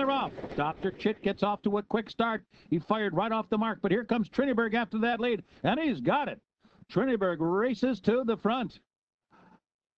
they're off. Dr. Chit gets off to a quick start. He fired right off the mark, but here comes Trinniberg after that lead, and he's got it. Trinniberg races to the front.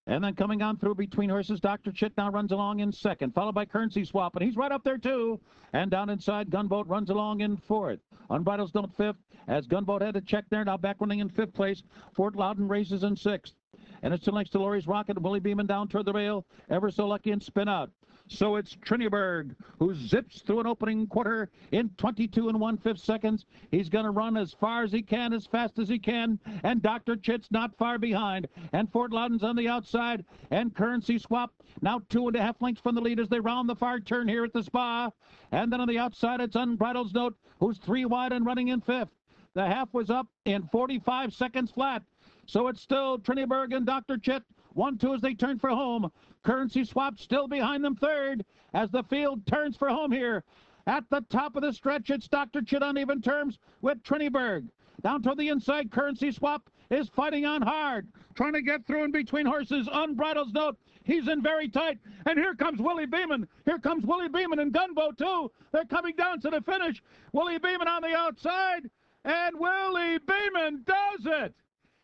And then coming on through between horses, Dr. Chit now runs along in second, followed by Currency Swap, and he's right up there too. And down inside, Gunboat runs along in fourth. Unbridled's Note fifth, as Gunboat had to check there, now back running in fifth place. Fort Loudon races in sixth. And it's still next to Laurie's Rocket, Willy Beamin down toward the rail, ever so lucky and spin out. So it's Trinniberg who zips through an opening quarter in 22 and one fifth seconds. He's going to run as far as he can, as fast as he can. And Dr. Chit's not far behind. And Fort Loudon's on the outside. And Currency Swap now two and a half lengths from the lead as they round the far turn here at the spa. And then on the outside, it's Unbridled's Note, who's three wide and running in fifth. The half was up in 45 seconds flat. So it's still Trinniberg and Dr. Chit. One, two as they turn for home. Currency swap still behind them third as the field turns for home here. At the top of the stretch, it's Dr. Chit on even terms with Trinniberg. Down to the inside, Currency Swap is fighting on hard, trying to get through in between horses. Unbridled's note, he's in very tight. And here comes Willy Beamin. Here comes Willy Beamin and Gunboat, too. They're coming down to the finish. Willy Beamin on the outside, and Willy Beamin does it.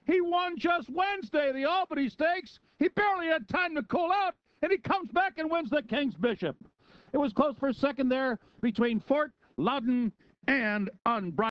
He won just Wednesday, the Albany Stakes. He barely had time to cool out, and he comes back and wins the King's Bishop. It was close for a second there between Fort Loudon and Unbridled.